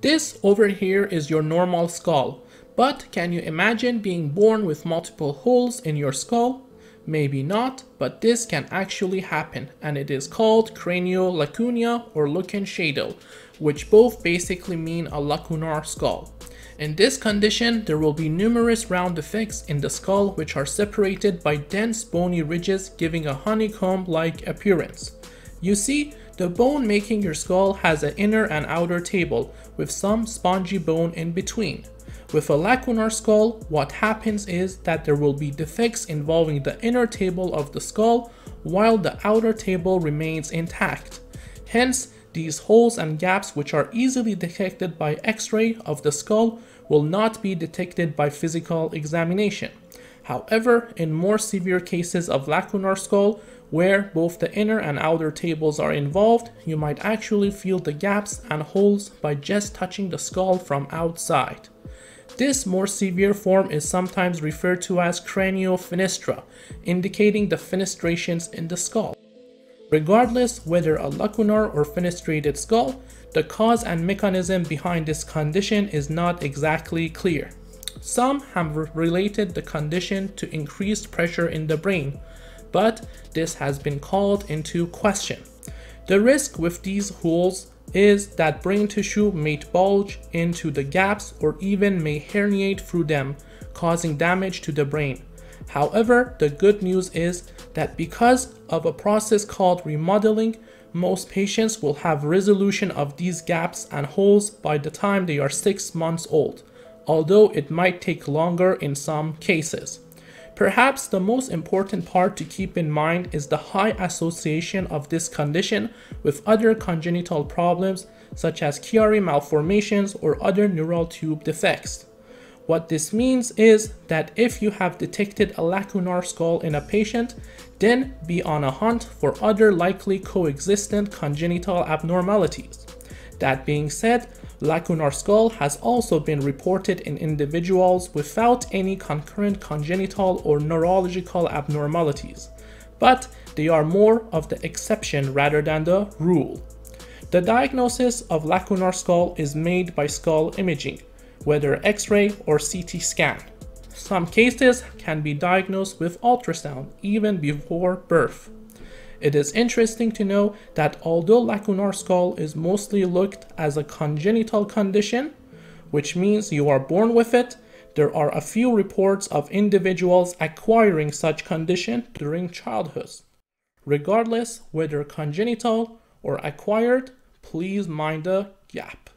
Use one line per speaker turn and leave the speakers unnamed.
This over here is your normal skull, but can you imagine being born with multiple holes in your skull? Maybe not, but this can actually happen, and it is called cranial craniolacunia or Lückenschädel, which both basically mean a lacunar skull. In this condition, there will be numerous round defects in the skull which are separated by dense bony ridges giving a honeycomb-like appearance. You see, the bone making your skull has an inner and outer table with some spongy bone in between. With a lacunar skull, what happens is that there will be defects involving the inner table of the skull while the outer table remains intact. Hence, these holes and gaps which are easily detected by x-ray of the skull will not be detected by physical examination. However, in more severe cases of lacunar skull, where both the inner and outer tables are involved, you might actually feel the gaps and holes by just touching the skull from outside. This more severe form is sometimes referred to as craniofenestra, indicating the fenestrations in the skull. Regardless whether a lacunar or fenestrated skull, the cause and mechanism behind this condition is not exactly clear. Some have related the condition to increased pressure in the brain, but this has been called into question. The risk with these holes is that brain tissue may bulge into the gaps or even may herniate through them, causing damage to the brain. However, the good news is that because of a process called remodeling, most patients will have resolution of these gaps and holes by the time they are 6 months old, although it might take longer in some cases. Perhaps the most important part to keep in mind is the high association of this condition with other congenital problems such as Chiari malformations or other neural tube defects. What this means is that if you have detected a lacunar skull in a patient, then be on a hunt for other likely coexistent congenital abnormalities. That being said, Lacunar skull has also been reported in individuals without any concurrent congenital or neurological abnormalities, but they are more of the exception rather than the rule. The diagnosis of lacunar skull is made by skull imaging, whether X-ray or CT scan. Some cases can be diagnosed with ultrasound even before birth. It is interesting to know that although lacunar skull is mostly looked as a congenital condition, which means you are born with it, there are a few reports of individuals acquiring such condition during childhood. Regardless whether congenital or acquired, please mind the gap.